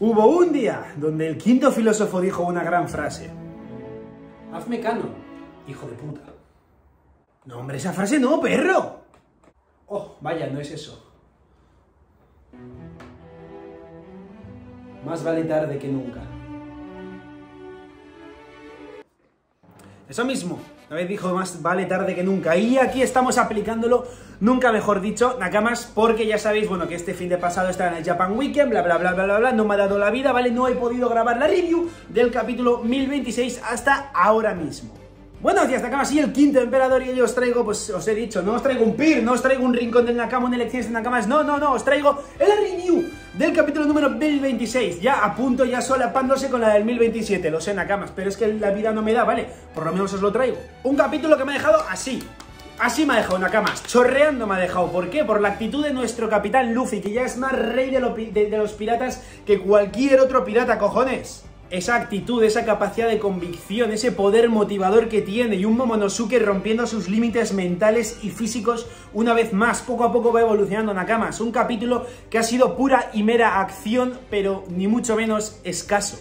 Hubo un día donde el quinto filósofo dijo una gran frase. Hazme canon, hijo de puta. No, hombre, esa frase no, perro. Oh, vaya, no es eso. Más vale tarde que nunca. Eso mismo. Vez dijo más vale tarde que nunca. Y aquí estamos aplicándolo, nunca mejor dicho, Nakamas, porque ya sabéis, bueno, que este fin de pasado estaba en el Japan Weekend, bla, bla, bla, bla, bla, bla, no me ha dado la vida, ¿vale? No he podido grabar la review del capítulo 1026 hasta ahora mismo. Buenos días, Nakamas, y el quinto emperador, y yo os traigo, pues os he dicho, no os traigo un pir, no os traigo un rincón del Nakama, una elecciones de Nakamas, no, no, no, os traigo el review del capítulo número 1026, ya a punto, ya solapándose con la del 1027, lo sé, Nakamas, pero es que la vida no me da, ¿vale? Por lo menos os lo traigo. Un capítulo que me ha dejado así, Así me ha dejado Nakamas, chorreando me ha dejado. ¿Por qué? Por la actitud de nuestro capitán Luffy, que ya es más rey de, lo, de, de los piratas que cualquier otro pirata, cojones esa actitud, esa capacidad de convicción, ese poder motivador que tiene y un Momonosuke rompiendo sus límites mentales y físicos una vez más, poco a poco va evolucionando Nakamas, un capítulo que ha sido pura y mera acción, pero ni mucho menos escaso.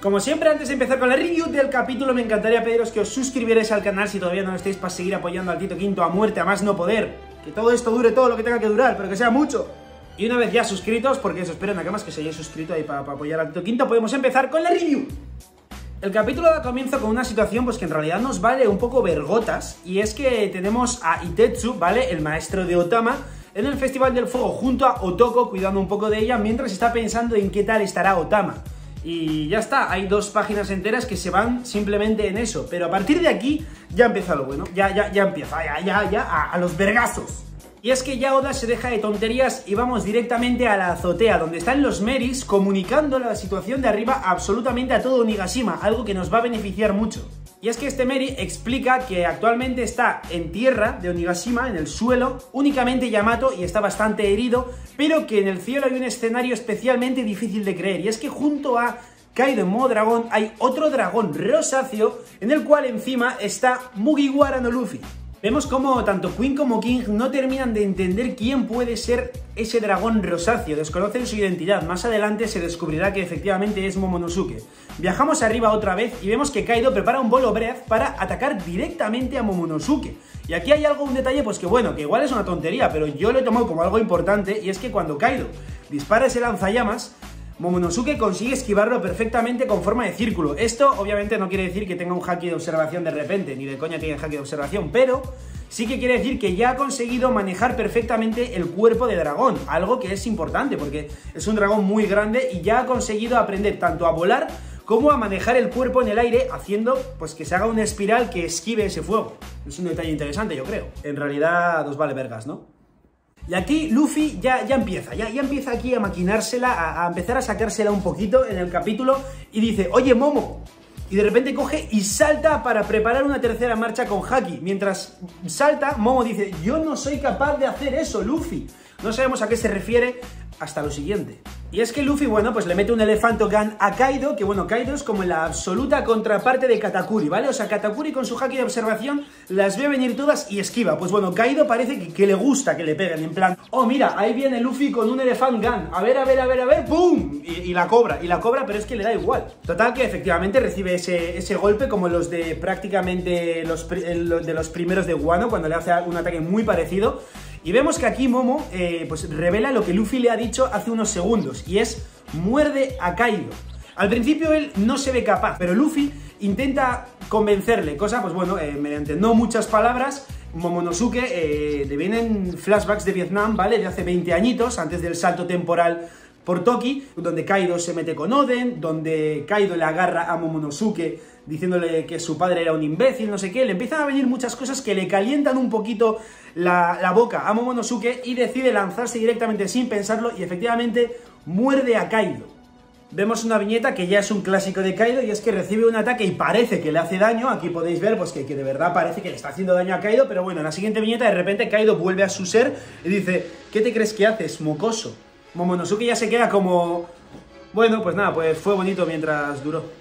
Como siempre, antes de empezar con la review del capítulo, me encantaría pediros que os suscribierais al canal si todavía no lo estáis para seguir apoyando al Tito Quinto a muerte, a más no poder. Que todo esto dure todo lo que tenga que durar, pero que sea mucho. Y una vez ya suscritos, porque eso espero nada más que se hayáis suscrito ahí para, apoyar al Tito Quinto, podemos empezar con la review. El capítulo da comienzo con una situación pues que en realidad nos vale un poco vergotas, y es que tenemos a Itetsu, ¿vale? El maestro de Otama, en el Festival del Fuego junto a Otoko, cuidando un poco de ella, mientras está pensando en qué tal estará Otama. Y ya está, hay dos páginas enteras que se van simplemente en eso. Pero a partir de aquí ya empieza lo bueno, ya, ya, ya empieza, ya, ya, ya, a, los vergazos. Y es que ya Oda se deja de tonterías y vamos directamente a la azotea, donde están los Meris comunicando la situación de arriba absolutamente a todo Onigashima, algo que nos va a beneficiar mucho. Y es que este Meri explica que actualmente está en tierra de Onigashima, en el suelo, únicamente Yamato y está bastante herido, pero que en el cielo hay un escenario especialmente difícil de creer, y es que junto a Kaido en modo dragón hay otro dragón rosáceo en el cual encima está Mugiwara no Luffy. Vemos como tanto Queen como King no terminan de entender quién puede ser ese dragón rosáceo, desconocen su identidad, más adelante se descubrirá que efectivamente es Momonosuke. Viajamos arriba otra vez y vemos que Kaido prepara un Bolo Breath para atacar directamente a Momonosuke. Y aquí hay algo, un detalle, pues que bueno, que igual es una tontería, pero yo lo he tomado como algo importante, y es que cuando Kaido dispara ese lanzallamas, Momonosuke consigue esquivarlo perfectamente con forma de círculo. Esto obviamente no quiere decir que tenga un haki de observación de repente, ni de coña tiene haki de observación, pero sí que quiere decir que ya ha conseguido manejar perfectamente el cuerpo de dragón, algo que es importante porque es un dragón muy grande y ya ha conseguido aprender tanto a volar como a manejar el cuerpo en el aire haciendo pues que se haga una espiral que esquive ese fuego. Es un detalle interesante, yo creo. En realidad nos vale vergas, ¿no? Y aquí Luffy ya, ya empieza, ya, ya empieza aquí a maquinársela, a, a, empezar a sacársela un poquito en el capítulo y dice, oye Momo, y de repente coge y salta para preparar una tercera marcha con Haki. Mientras salta, Momo dice, yo no soy capaz de hacer eso, Luffy. No sabemos a qué se refiere hasta lo siguiente. Y es que Luffy, bueno, pues le mete un Elefanto Gun a Kaido, que bueno, Kaido es como la absoluta contraparte de Katakuri, ¿vale? O sea, Katakuri con su haki de observación las ve venir todas y esquiva. Pues bueno, Kaido parece que, le gusta que le peguen, en plan, oh, mira, ahí viene Luffy con un Elephant Gun, a ver, a ver, a ver, a ver, ¡pum! Y, la cobra, y la cobra, pero es que le da igual. Total que efectivamente recibe ese, ese golpe como los de prácticamente los, de los primeros de Wano, cuando le hace un ataque muy parecido. Y vemos que aquí Momo eh, pues revela lo que Luffy le ha dicho hace unos segundos, y es muerde a Kaido. Al principio él no se ve capaz, pero Luffy intenta convencerle, cosa, pues bueno, eh, mediante no muchas palabras, Momonosuke eh, le vienen flashbacks de Vietnam, ¿vale? De hace 20 añitos, antes del salto temporal por Toki, donde Kaido se mete con Oden, donde Kaido le agarra a Momonosuke diciéndole que su padre era un imbécil, no sé qué, le empiezan a venir muchas cosas que le calientan un poquito la, la boca a Momonosuke y decide lanzarse directamente sin pensarlo y efectivamente muerde a Kaido. Vemos una viñeta que ya es un clásico de Kaido y es que recibe un ataque y parece que le hace daño. Aquí podéis ver pues, que, que, de verdad parece que le está haciendo daño a Kaido, pero bueno, en la siguiente viñeta de repente Kaido vuelve a su ser y dice, ¿qué te crees que haces, mocoso? Momonosuke ya se queda como... Bueno, pues nada, pues fue bonito mientras duró.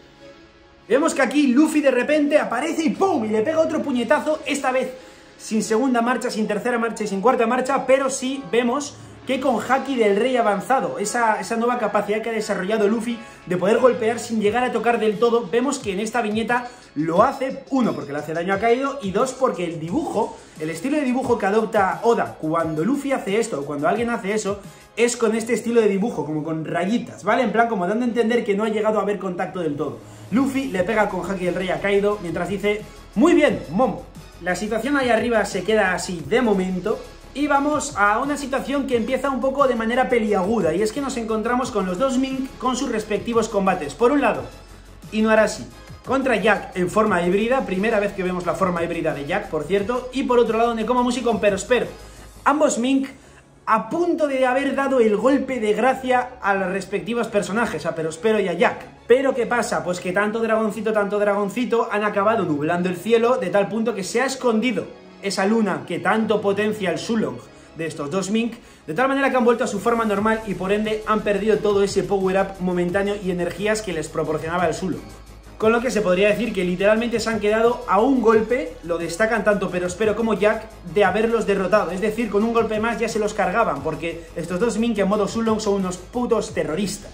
Vemos que aquí Luffy de repente aparece y ¡pum! Y le pega otro puñetazo, esta vez sin segunda marcha, sin tercera marcha y sin cuarta marcha, pero sí vemos que con Haki del Rey avanzado, esa, esa nueva capacidad que ha desarrollado Luffy de poder golpear sin llegar a tocar del todo, vemos que en esta viñeta lo hace, uno, porque le hace daño a Kaido, y dos, porque el dibujo, el estilo de dibujo que adopta Oda cuando Luffy hace esto, o cuando alguien hace eso, es con este estilo de dibujo, como con rayitas, ¿vale? En plan, como dando a entender que no ha llegado a haber contacto del todo. Luffy le pega con Haki del Rey a Kaido, mientras dice, muy bien, Momo. La situación ahí arriba se queda así de momento, y vamos a una situación que empieza un poco de manera peliaguda, y es que nos encontramos con los dos Mink con sus respectivos combates. Por un lado, Inuarashi contra Jack en forma híbrida, primera vez que vemos la forma híbrida de Jack, por cierto, y por otro lado Nekomamushi con Perospero. Ambos Mink a punto de haber dado el golpe de gracia a los respectivos personajes, a Perospero y a Jack. Pero ¿qué pasa? Pues que tanto dragoncito, tanto dragoncito han acabado nublando el cielo de tal punto que se ha escondido esa luna que tanto potencia el Sulong de estos dos Mink, de tal manera que han vuelto a su forma normal y por ende han perdido todo ese power-up momentáneo y energías que les proporcionaba el Sulong. Con lo que se podría decir que literalmente se han quedado a un golpe, lo destacan tanto Perospero como Jack, de haberlos derrotado. Es decir, con un golpe más ya se los cargaban, porque estos dos Mink en modo Sulong son unos putos terroristas.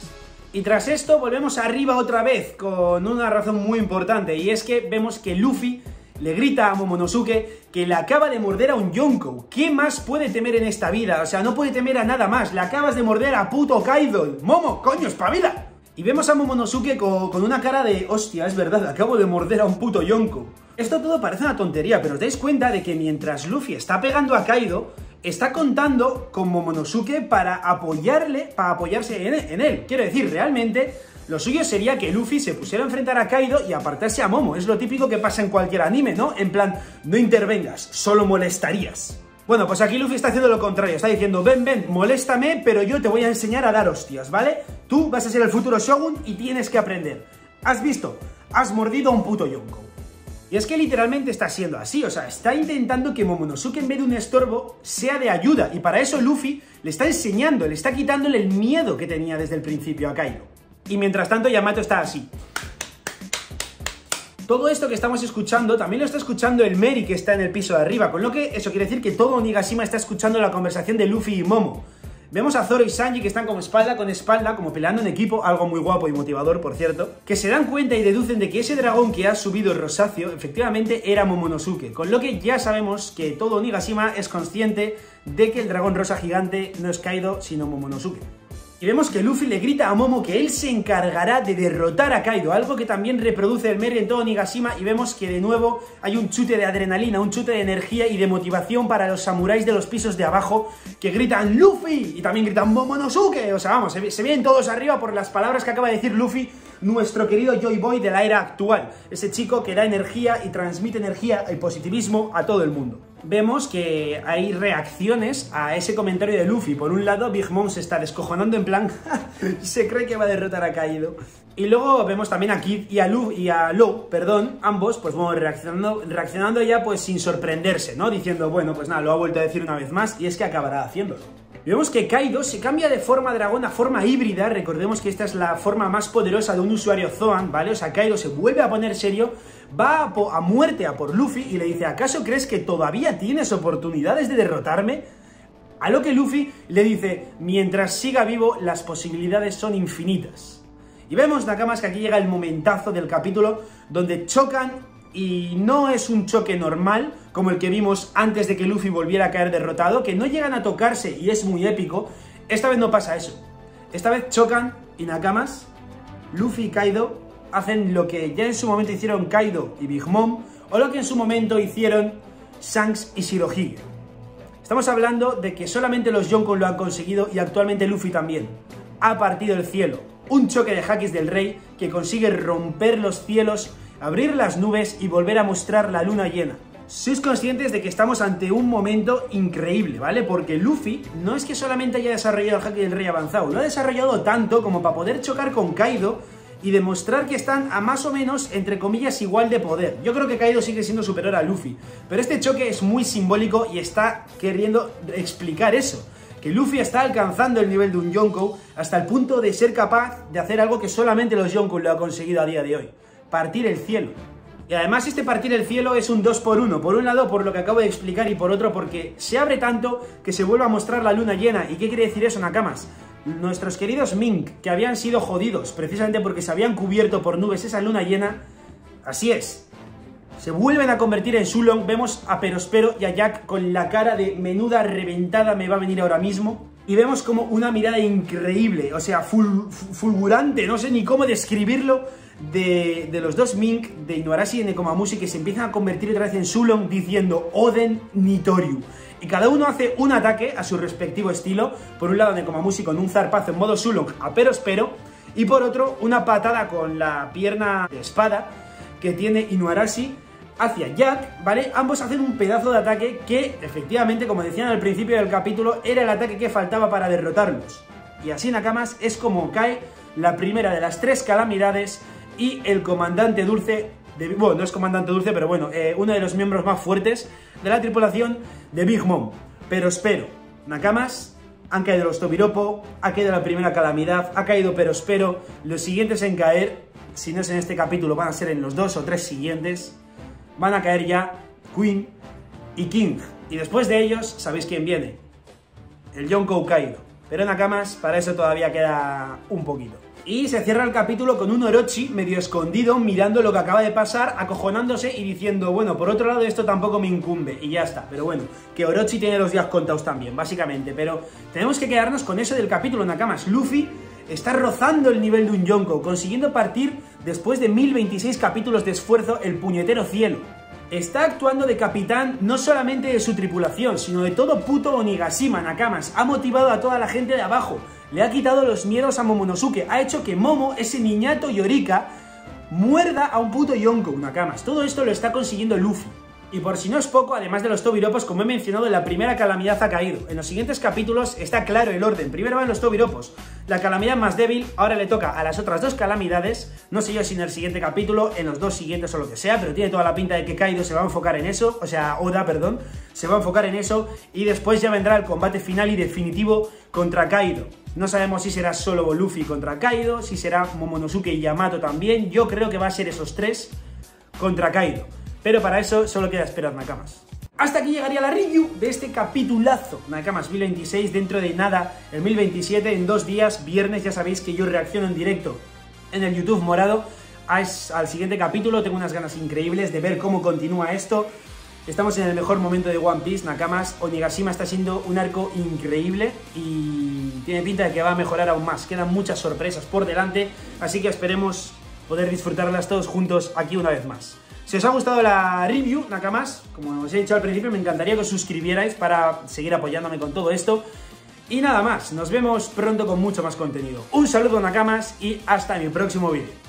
Y tras esto volvemos arriba otra vez, con una razón muy importante, y es que vemos que Luffy le grita a Momonosuke que le acaba de morder a un Yonko. ¿Qué más puede temer en esta vida? O sea, no puede temer a nada más. Le acabas de morder a puto Kaido. Momo, coño, espabila. Y vemos a Momonosuke con, una cara de, hostia, es verdad, acabo de morder a un puto Yonko. Esto todo parece una tontería, pero os dais cuenta de que mientras Luffy está pegando a Kaido, está contando con Momonosuke para apoyarle, para apoyarse. En él. Quiero decir, realmente lo suyo sería que Luffy se pusiera a enfrentar a Kaido y apartarse a Momo. Es lo típico que pasa en cualquier anime, ¿no? En plan, no intervengas, solo molestarías. Bueno, pues aquí Luffy está haciendo lo contrario, está diciendo, ven, ven, moléstame, pero yo te voy a enseñar a dar hostias, ¿vale? Tú vas a ser el futuro Shogun y tienes que aprender. ¿Has visto? Has mordido a un puto Yonko. Y es que literalmente está siendo así, o sea, está intentando que Momonosuke en vez de un estorbo sea de ayuda, y para eso Luffy le está enseñando, le está quitándole el miedo que tenía desde el principio a Kaido. Y mientras tanto Yamato está así. Todo esto que estamos escuchando también lo está escuchando el Meri que está en el piso de arriba, con lo que eso quiere decir que todo Onigashima está escuchando la conversación de Luffy y Momo. Vemos a Zoro y Sanji que están como espalda con espalda, como peleando en equipo, algo muy guapo y motivador, por cierto, que se dan cuenta y deducen de que ese dragón que ha subido rosáceo efectivamente era Momonosuke, con lo que ya sabemos que todo Onigashima es consciente de que el dragón rosa gigante no es Kaido, sino Momonosuke. Y vemos que Luffy le grita a Momo que él se encargará de derrotar a Kaido, algo que también reproduce el Meri en todo Nigashima y vemos que de nuevo hay un chute de adrenalina, un chute de energía y de motivación para los samuráis de los pisos de abajo que gritan Luffy y también gritan Momonosuke, o sea, vamos, se, se vienen todos arriba por las palabras que acaba de decir Luffy, nuestro querido Joy Boy de la era actual, ese chico que da energía y transmite energía y positivismo a todo el mundo vemos que hay reacciones a ese comentario de Luffy. Por un lado, Big Mom se está descojonando en plan, se cree que va a derrotar a Kaido. Y luego vemos también a Kid y a Lu y a Low, perdón, ambos, pues bueno, reaccionando, reaccionando ya pues sin sorprenderse, ¿no? Diciendo, bueno, pues nada, lo ha vuelto a decir una vez más y es que acabará haciéndolo. Vemos que Kaido se cambia de forma dragón a forma híbrida, recordemos que esta es la forma más poderosa de un usuario Zoan, ¿vale? O sea, Kaido se vuelve a poner serio, va a, a muerte a por Luffy y le dice, ¿acaso crees que todavía tienes oportunidades de derrotarme? A lo que Luffy le dice, mientras siga vivo, las posibilidades son infinitas. Y vemos, Nakamas, que aquí llega el momentazo del capítulo donde chocan y no es un choque normal, como el que vimos antes de que Luffy volviera a caer derrotado, que no llegan a tocarse y es muy épico. Esta vez no pasa eso. Esta vez chocan y Nakamas, Luffy y Kaido hacen lo que ya en su momento hicieron Kaido y Big Mom, o lo que en su momento hicieron Shanks y Shirohige. Estamos hablando de que solamente los Yonko lo han conseguido y actualmente Luffy también. Ha partido el cielo. Un choque de hackers del rey que consigue romper los cielos abrir las nubes y volver a mostrar la luna llena. Sois conscientes de que estamos ante un momento increíble, ¿vale? Porque Luffy no es que solamente haya desarrollado el Haki del Rey avanzado, lo ha desarrollado tanto como para poder chocar con Kaido y demostrar que están a más o menos, entre comillas, igual de poder. Yo creo que Kaido sigue siendo superior a Luffy, pero este choque es muy simbólico y está queriendo explicar eso. Que Luffy está alcanzando el nivel de un Yonko hasta el punto de ser capaz de hacer algo que solamente los Yonko lo han conseguido a día de hoy partir el cielo. Y además este partir el cielo es un 2 por 1 Por un lado por lo que acabo de explicar y por otro porque se abre tanto que se vuelve a mostrar la luna llena. ¿Y qué quiere decir eso, Nakamas? Nuestros queridos Mink, que habían sido jodidos precisamente porque se habían cubierto por nubes esa luna llena, así es, se vuelven a convertir en Sulong. Vemos a Perospero y a Jack con la cara de menuda reventada me va a venir ahora mismo. Y vemos como una mirada increíble, o sea, fulgurante, no sé ni cómo describirlo, de, los dos Mink, de Inuarashi y Nekomamushi, que se empiezan a convertir otra vez en Sulong diciendo Oden Nitoryu. Y cada uno hace un ataque a su respectivo estilo. Por un lado, Nekomamushi con un zarpazo en modo Sulong a Perospero. Y por otro, una patada con la pierna de espada que tiene Inuarashi hacia Jack, ¿vale? Ambos hacen un pedazo de ataque que, efectivamente, como decían al principio del capítulo, era el ataque que faltaba para derrotarlos. Y así Nakamas es como cae la primera de las tres calamidades y el comandante Dulce, de, bueno, no es comandante Dulce, pero bueno, eh, uno de los miembros más fuertes de la tripulación de Big Mom. Pero espero, Nakamas, han caído los Tobiropo, ha caído la primera calamidad, ha caído Pero espero, los siguientes en caer, si no es en este capítulo, van a ser en los dos o tres siguientes, van a caer ya Queen y King. Y después de ellos, ¿sabéis quién viene? El Yonko Kaido. Pero Nakamas, para eso todavía queda un poquito. Y se cierra el capítulo con un Orochi medio escondido, mirando lo que acaba de pasar, acojonándose y diciendo, bueno, por otro lado esto tampoco me incumbe, y ya está. Pero bueno, que Orochi tiene los días contados también, básicamente. Pero tenemos que quedarnos con eso del capítulo, Nakamas. Luffy está rozando el nivel de un Yonko, consiguiendo partir, después de 1026 capítulos de esfuerzo, el puñetero cielo. Está actuando de capitán no solamente de su tripulación, sino de todo puto Onigashima, Nakamas. Ha motivado a toda la gente de abajo le ha quitado los miedos a Momonosuke, ha hecho que Momo, ese niñato Yorika, muerda a un puto Yonko, una camas. Todo esto lo está consiguiendo Luffy. Y por si no es poco, además de los Tobiropos, como he mencionado, la primera calamidad ha caído. En los siguientes capítulos está claro el orden. Primero van los Tobiropos. La calamidad más débil ahora le toca a las otras dos calamidades. No sé yo si en el siguiente capítulo, en los dos siguientes o lo que sea, pero tiene toda la pinta de que Kaido se va a enfocar en eso. O sea, Oda, perdón, se va a enfocar en eso. Y después ya vendrá el combate final y definitivo contra Kaido. No sabemos si será solo Luffy contra Kaido, si será Momonosuke y Yamato también. Yo creo que va a ser esos tres contra Kaido. Pero para eso solo queda esperar Nakamas. Hasta aquí llegaría la review de este capitulazo Nakamas 1026 dentro de nada, el 1027, en dos días, viernes, ya sabéis que yo reacciono en directo en el YouTube morado al siguiente capítulo, tengo unas ganas increíbles de ver cómo continúa esto. Estamos en el mejor momento de One Piece, Nakamas. Onigashima está siendo un arco increíble y tiene pinta de que va a mejorar aún más. Quedan muchas sorpresas por delante, así que esperemos poder disfrutarlas todos juntos aquí una vez más. Si os ha gustado la review, Nakamas, como os he dicho al principio, me encantaría que os suscribierais para seguir apoyándome con todo esto. Y nada más, nos vemos pronto con mucho más contenido. Un saludo Nakamas y hasta mi próximo vídeo.